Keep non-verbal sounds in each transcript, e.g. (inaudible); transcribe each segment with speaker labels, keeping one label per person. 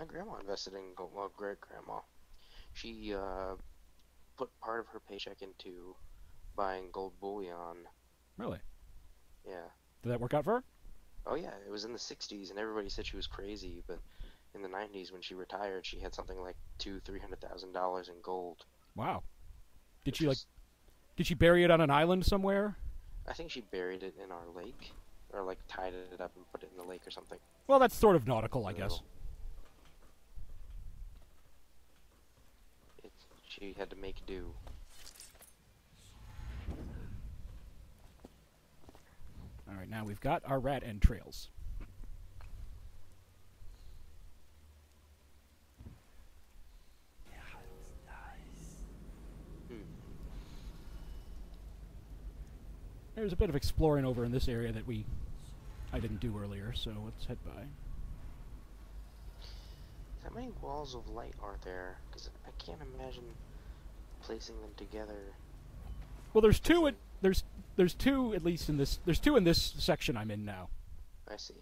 Speaker 1: My grandma invested in gold. Well, great grandma. She uh, put part of her paycheck into buying gold bullion.
Speaker 2: Really?
Speaker 1: Yeah.
Speaker 2: Did that work out for her?
Speaker 1: Oh yeah, it was in the '60s, and everybody said she was crazy. But in the '90s, when she retired, she had something like two, three hundred thousand dollars in gold.
Speaker 2: Wow. Did she like? Did she bury it on an island somewhere?
Speaker 1: I think she buried it in our lake, or like tied it up and put it in the lake or something.
Speaker 2: Well, that's sort of nautical, I guess.
Speaker 1: It, she had to make do.
Speaker 2: All right, now we've got our rat entrails. There's a bit of exploring over in this area that we I didn't do earlier, so let's head by.
Speaker 1: How many walls of light are there? Because I can't imagine placing them together.
Speaker 2: Well, there's two. At, there's there's two at least in this. There's two in this section I'm in now.
Speaker 1: I see.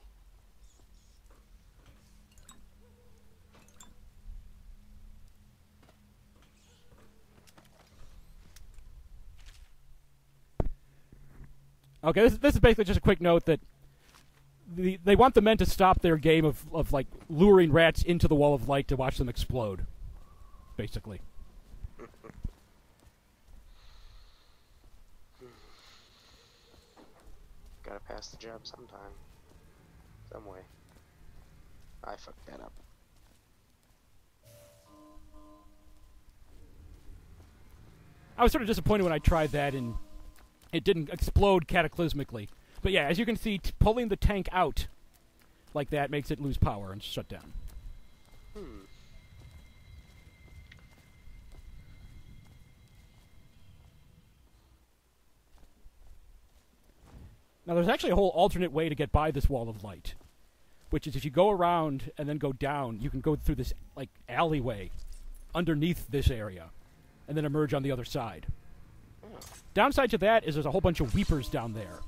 Speaker 2: Okay, this, this is basically just a quick note that the, they want the men to stop their game of, of like luring rats into the wall of light to watch them explode. Basically.
Speaker 1: Gotta pass the job sometime. Some way. I fucked that up.
Speaker 2: I was sort of disappointed when I tried that and it didn't explode cataclysmically. But yeah, as you can see, pulling the tank out like that makes it lose power and shut down. Now, there's actually a whole alternate way to get by this wall of light, which is if you go around and then go down, you can go through this like alleyway underneath this area, and then emerge on the other side. Downside to that is there's a whole bunch of weepers down there.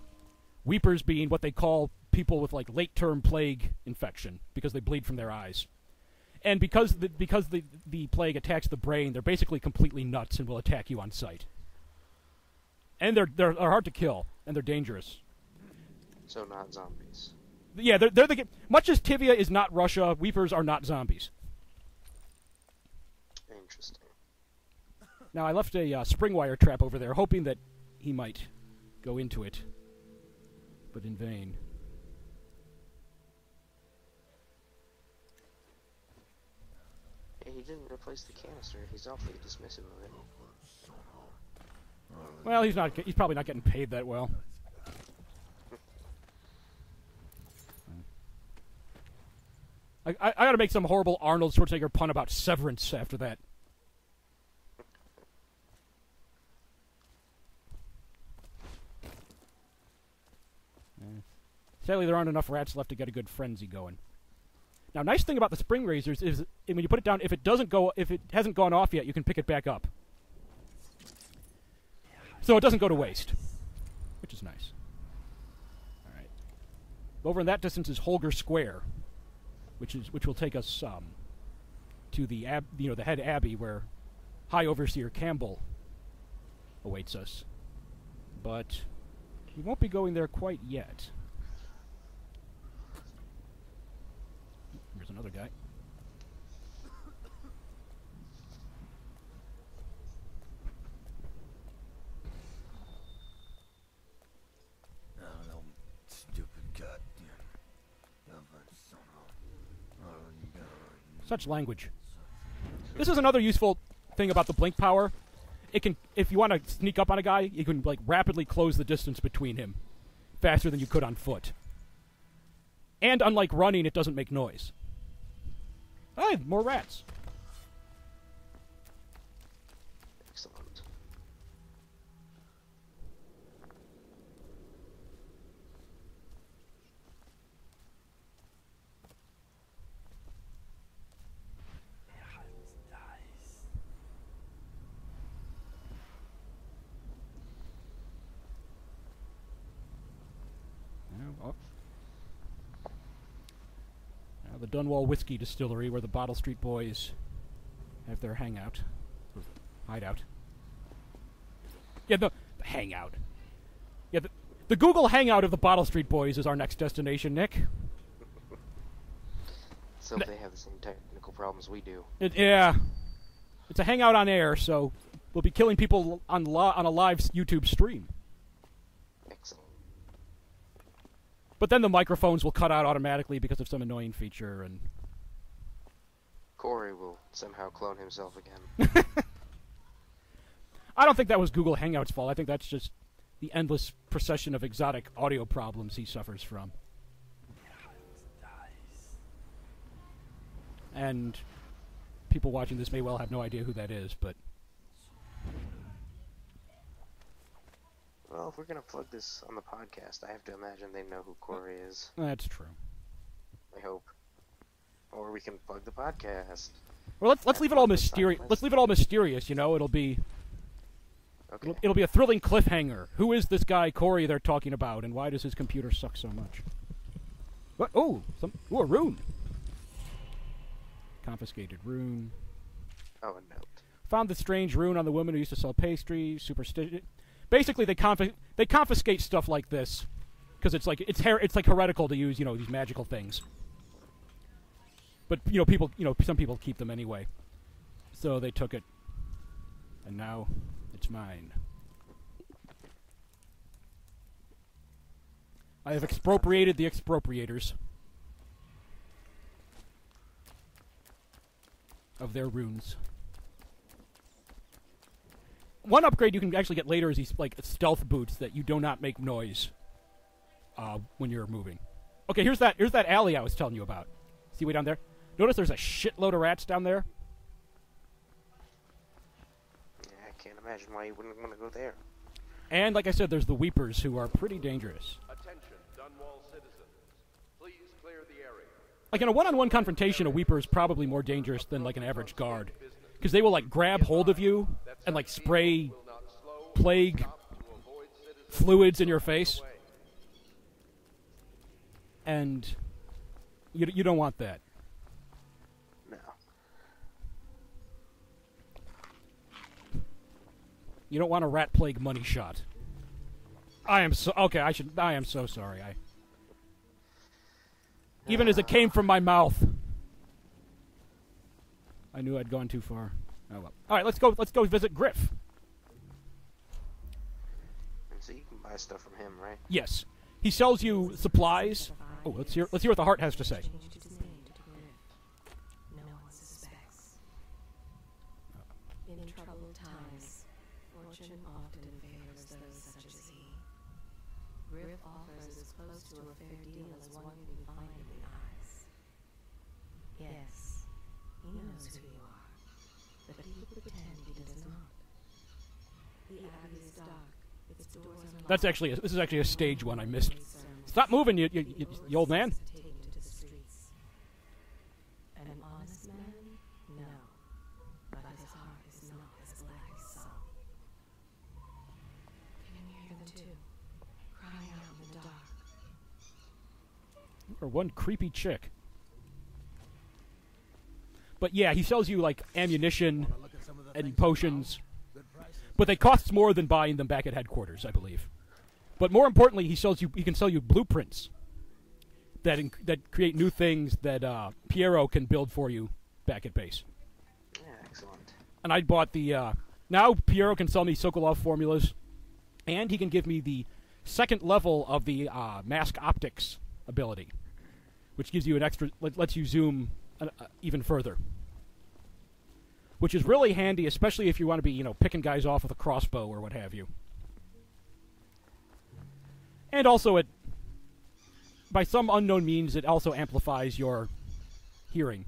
Speaker 2: Weepers being what they call people with like late-term plague infection because they bleed from their eyes, and because the because the the plague attacks the brain, they're basically completely nuts and will attack you on sight. And they're they're, they're hard to kill and they're dangerous.
Speaker 1: So not zombies.
Speaker 2: Yeah, they're, they're the much as Tyvia is not Russia, Weepers are not zombies.
Speaker 1: Interesting.
Speaker 2: Now I left a uh, spring wire trap over there, hoping that he might go into it, but in vain.
Speaker 1: Hey, he didn't replace the canister. He's awfully dismissive of it.
Speaker 2: Well, he's not. He's probably not getting paid that well. I, I, I got to make some horrible Arnold Schwarzenegger pun about severance after that. Sadly, there aren't enough rats left to get a good frenzy going. Now, nice thing about the spring razors is when you put it down, if it doesn't go, if it hasn't gone off yet, you can pick it back up. So it doesn't go to waste, which is nice. All right. Over in that distance is Holger Square, which is which will take us um, to the ab- you know the head abbey where High Overseer Campbell awaits us. But we won't be going there quite yet. Here's another guy.
Speaker 3: Oh, no, stupid goddamn. goddamn son of- Oh, you got-
Speaker 2: Such language. This is another useful thing about the blink power. It can, if you want to sneak up on a guy, you can like rapidly close the distance between him, faster than you could on foot. And unlike running, it doesn't make noise. Hey, more rats. Dunwall Whiskey Distillery, where the Bottle Street Boys have their hangout, hideout. Yeah, the, the hangout. Yeah, the, the Google Hangout of the Bottle Street Boys is our next destination, Nick.
Speaker 1: So they have the same technical problems we do.
Speaker 2: It, yeah, it's a hangout on air, so we'll be killing people on on a live YouTube stream.
Speaker 1: Excellent.
Speaker 2: But then the microphones will cut out automatically because of some annoying feature, and
Speaker 1: Corey will somehow clone himself again. (laughs)
Speaker 2: I don't think that was Google Hangout's fault. I think that's just the endless procession of exotic audio problems he suffers from. And people watching this may well have no idea who that is, but
Speaker 1: Well, if we're gonna plug this on the podcast, I have to imagine they know who Corey is.
Speaker 2: that's true.
Speaker 1: I hope. Or we can plug the podcast.
Speaker 2: Well, let's let's leave it all mysterious. Let's leave it all mysterious. You know, it'll be
Speaker 1: Okay.
Speaker 2: it'll, it'll be a thrilling cliffhanger. Who is this guy Corey they're talking about, and why does his computer suck so much? What? Oh, some ooh, a rune. Confiscated rune.
Speaker 1: Oh, a note.
Speaker 2: Found the strange rune on the woman who used to sell pastry. Superstition. Basically, they they confiscate stuff like this because it's like it's her- it's like heretical to use you know these magical things. But you know people you know some people keep them anyway, so they took it, and now it's mine. I have expropriated the expropriators of their runes. One upgrade you can actually get later is these like stealth boots that you do not make noise uh, when you're moving. Okay, here's that here's that alley I was telling you about. See way down there? Notice there's a shitload of rats down there.
Speaker 1: Yeah, I can't imagine why you wouldn't want to go there.
Speaker 2: And like I said, there's the weepers who are pretty dangerous.
Speaker 4: Attention, Dunwall citizens. Please clear the area.
Speaker 2: Like in a one-on-one confrontation, a weeper is probably more dangerous than like an average guard, because they will like grab hold of you and like spray plague fluids in your face, and you you don't want that.
Speaker 1: No.
Speaker 2: You don't want a rat plague money shot. I am so okay. I should. I am so sorry. I even as it came from my mouth, I knew I'd gone too far. Oh well. All right, let's go. Let's go visit Griff.
Speaker 1: So you can buy stuff from him, right?
Speaker 2: Yes, he sells you supplies. Oh, let's hear. Let's hear what the heart has to say.
Speaker 5: Changed its name to Griff. No one suspects. In troubled times, fortune often favors those such as he. Griff offers as close to a fair deal as one can find in the eyes. Yes, he knows who you are, but he will pretend he does not. The abbey is dark. Its doors are
Speaker 2: That's actually. A, this is actually a stage one I missed. Stop moving, you, you, you, you old man.
Speaker 5: Taken to the streets. An honest man? No. But his heart is not as black as some. Can hear them too? Crying out in the dark.
Speaker 2: or one creepy chick. But yeah, he sells you like ammunition and potions, but they cost more than buying them back at headquarters, I believe. But more importantly, he sells you. He can sell you blueprints that inc- that create new things that uh, Piero can build for you back at base.
Speaker 1: Yeah, excellent.
Speaker 2: And I bought the. Uh, now Piero can sell me Sokolov formulas, and he can give me the second level of the uh, mask optics ability, which gives you an extra. Let, lets you zoom uh, even further, which is really handy, especially if you want to be, you know, picking guys off with a crossbow or what have you. And also, it by some unknown means, it also amplifies your hearing.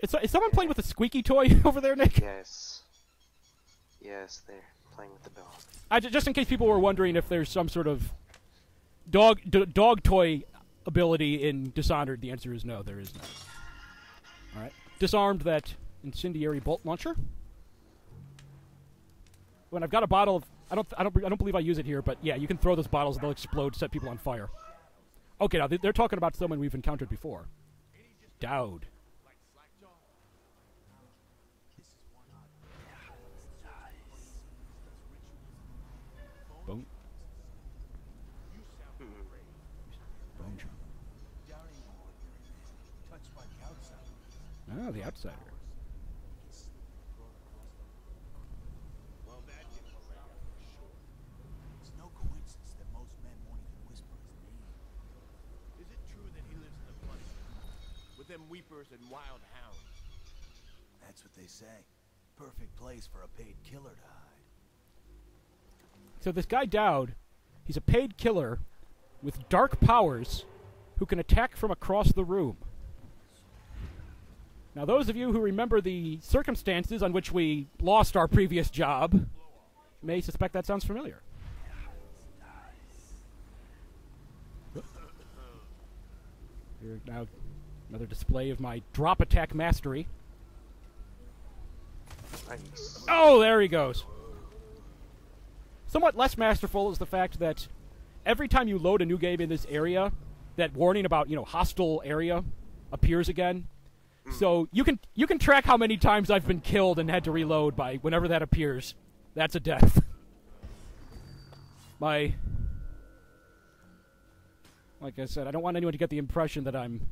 Speaker 2: Is, is someone playing with a squeaky toy (laughs) over there, Nick?
Speaker 1: Yes. Yes, they're playing with the dog.
Speaker 2: I, just in case people were wondering if there's some sort of dog d- dog toy ability in Dishonored, the answer is no, there is not. All right, disarmed that incendiary bolt launcher. When I've got a bottle of, I don't, I don't, I don't believe I use it here, but yeah, you can throw those bottles; they'll explode, set people on fire. Okay, now they're talking about someone we've encountered before. Daud. Bone. Bone chomp. Ah, the outsider.
Speaker 6: Well, that gets around for sure.
Speaker 7: It's no coincidence that most men won't even whisper his name.
Speaker 6: Is it true that he lives in the bloody with them weepers and wild hounds?
Speaker 7: That's what they say. Perfect place for a paid killer to hide.
Speaker 2: So this guy Daud, he's a paid killer with dark powers who can attack from across the room. Now, those of you who remember the circumstances on which we lost our previous job may suspect that sounds familiar. Here now, another display of my drop attack mastery. Oh, there he goes. Somewhat less masterful is the fact that every time you load a new game in this area, that warning about you know hostile area appears again. Mm. So you can you can track how many times I've been killed and had to reload by whenever that appears. That's a death. My like I said, I don't want anyone to get the impression that I'm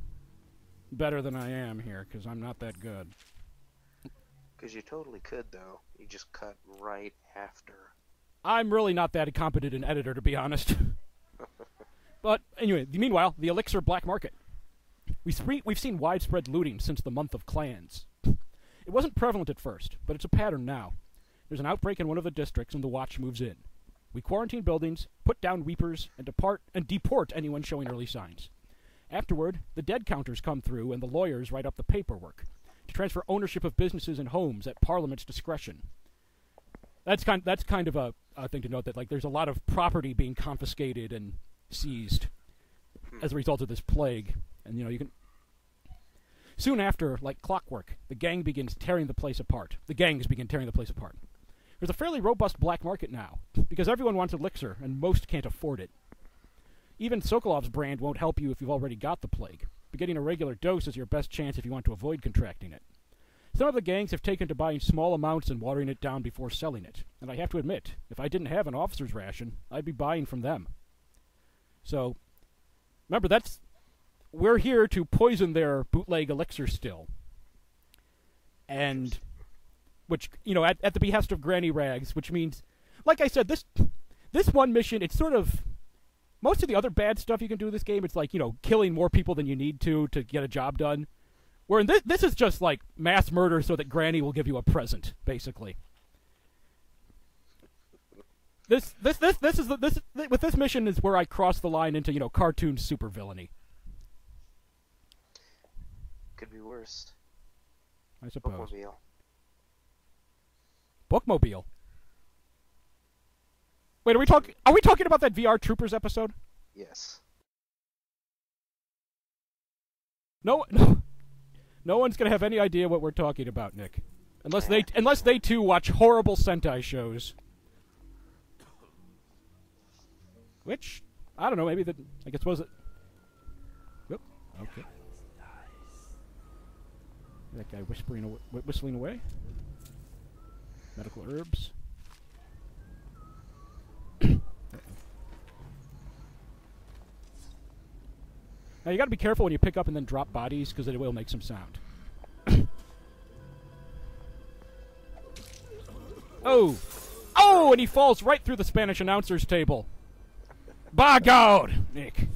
Speaker 2: better than I am here because I'm not that good.
Speaker 1: Because you totally could, though. You just cut right after.
Speaker 2: I'm really not that competent an editor, to be honest. (laughs) but anyway, meanwhile, the Elixir black market. We we've seen widespread looting since the month of clans. It wasn't prevalent at first, but it's a pattern now. There's an outbreak in one of the districts, and the watch moves in. We quarantine buildings, put down weepers, and depart and deport anyone showing early signs. Afterward, the dead counters come through, and the lawyers write up the paperwork to transfer ownership of businesses and homes at Parliament's discretion. That's kind. That's kind of a, a thing to note that like there's a lot of property being confiscated and seized as a result of this plague, and you know you can. Soon after, like clockwork, the gang begins tearing the place apart. The gangs begin tearing the place apart. There's a fairly robust black market now, because everyone wants elixir, and most can't afford it. Even Sokolov's brand won't help you if you've already got the plague, but getting a regular dose is your best chance if you want to avoid contracting it. Some of the gangs have taken to buying small amounts and watering it down before selling it, and I have to admit, if I didn't have an officer's ration, I'd be buying from them. So, remember, that's. We're here to poison their bootleg elixir still. And. Which, you know, at, at the behest of Granny Rags, which means. Like I said, this. This one mission, it's sort of. Most of the other bad stuff you can do in this game, it's like, you know, killing more people than you need to to get a job done. Where in this, this is just like mass murder so that Granny will give you a present, basically. This this this this is the, this with this mission is where I cross the line into you know cartoon supervillainy.
Speaker 1: Could be worse.
Speaker 2: I suppose.
Speaker 1: Bookmobile.
Speaker 2: Bookmobile. Wait, are we talking? Are we talking about that VR Troopers episode?
Speaker 1: Yes.
Speaker 2: No, (laughs) no, no one's gonna have any idea what we're talking about, Nick, unless they unless they too watch horrible Sentai shows. Which I don't know. Maybe that I guess was it. Yep. Okay. That guy whispering, aw- whistling away. Medical herbs. (coughs) Now you got to be careful when you pick up and then drop bodies because it will make some sound. (coughs) oh, oh, and he falls right through the Spanish announcers table. By God, Nick.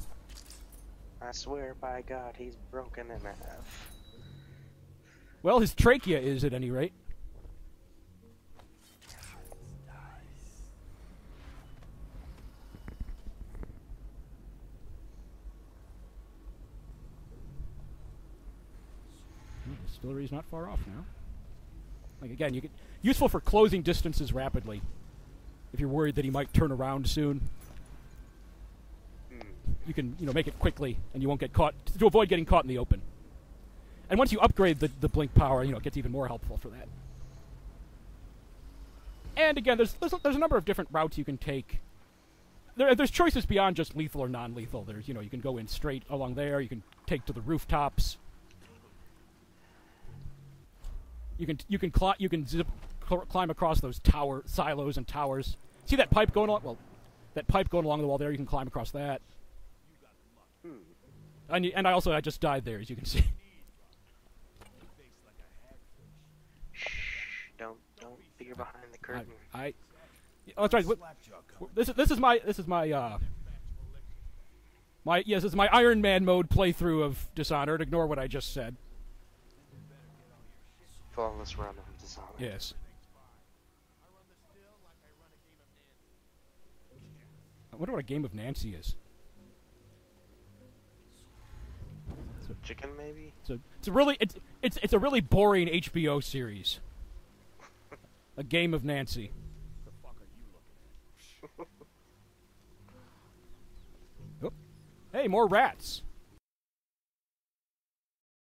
Speaker 1: I swear by God, he's broken in half.
Speaker 2: Well, his trachea is at any rate. Well, the distillery's not far off now. Like again, you get useful for closing distances rapidly. If you're worried that he might turn around soon,
Speaker 1: Hmm.
Speaker 2: you can you know make it quickly, and you won't get caught to avoid getting caught in the open. And once you upgrade the, the blink power, you know it gets even more helpful for that. And again, there's there's a, there's a number of different routes you can take. there, there's choices beyond just lethal or non-lethal. There's, you know, you can go in straight along there. You can take to the rooftops. You can you can cli- you can zip, cl- climb across those tower silos and towers. See that pipe going along? Well, that pipe going along the wall there. You can climb across that. And, y- and I also I just died there, as you can (laughs) see.
Speaker 1: Shh, don't peer behind the
Speaker 2: I,
Speaker 1: curtain.
Speaker 2: I oh, that's right. wh-
Speaker 7: Slackjaw
Speaker 2: wh-
Speaker 7: coming.
Speaker 2: This is this is my this is my uh my yes this is my Iron Man mode playthrough of Dishonored. Ignore what I just said.
Speaker 1: Flawless run of Dishonored.
Speaker 2: Yes. I wonder what a game of Nancy is.
Speaker 1: Chicken maybe?
Speaker 2: It's a, it's a really it's it's it's a really boring HBO series. A game of Nancy. Oh. (laughs) Hey, more rats.